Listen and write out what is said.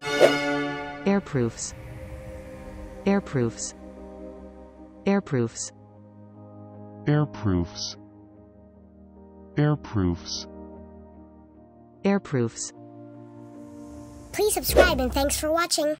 Airproofs. Airproofs. Airproofs. Airproofs. Airproofs. Airproofs. Please subscribe and thanks for watching.